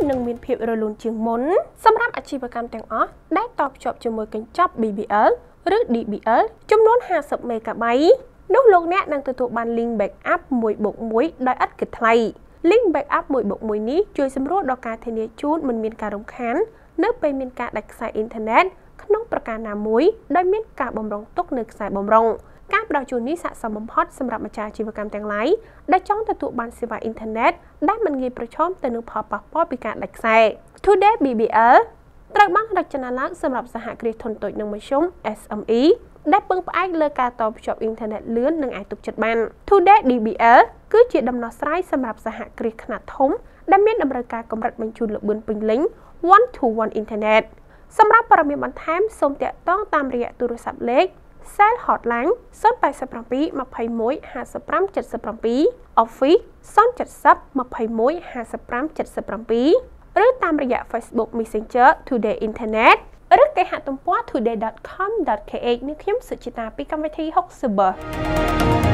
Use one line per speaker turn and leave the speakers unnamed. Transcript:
មានភាពរលូនជាងមុនសម្រាប់អាជីវកម្មទាំងអស់ដែលតភ្ជាប់ជាមួយកញ្ចប់ BBL ឬ DBL ចំនួន50 MB នោះលោកអ្នកនឹងទទួលបាន link backup 1+1 ដោយឥតគិតថ្លៃ link backup 1+1 នេះជួយសម្រួលដល់ការធានាជូនមិនមានការរំខាន នៅពេលមានការដាច់ខ្សែអ៊ីនធឺណិត ក្នុងប្រការណាមួយដោយមានការបំរុងទុកនៅខ្សែបំរុងការផ្ដល់ជូននេះស័ក្តិសមបំផុតសម្រាប់ម្ចាស់អាជីវកម្មទាំងឡាយដែលចង់ទទួលបានសេវាអ៊ីនធឺណិតដែលមិនងាយប្រឈមទៅនឹងផលប៉ះពាល់ពីការដាច់ខ្សែ Today BBL ត្រូវបានរចនាឡើងសម្រាប់សហគ្រាសធុនតូចនិងមធ្យម SME ដែលពឹងផ្អែកលើការតភ្ជាប់អ៊ីនធឺណិតលឿននិងអាចទុកចិត្តបាន Today DBL គឺជាដំណោះស្រាយសម្រាប់សហគ្រាសខ្នាតធំដែលមានតម្រូវការកម្រិតបញ្ជូនល្បឿនពេញលេញ one to one internet សម្រាប់ព័ត៌មានបន្ថែមសូមតាក់ទងតាមរយៈទូរស័ព្ទលេខ Cell Hotline 087 21 55 77 Office 070 21 55 77ឬតាមរយៈ Facebook Messenger Today Internet ឬគេហទំព័រ today.com.kh នាងខ្ញុំសុចិតាពីកម្មវិធី60 Super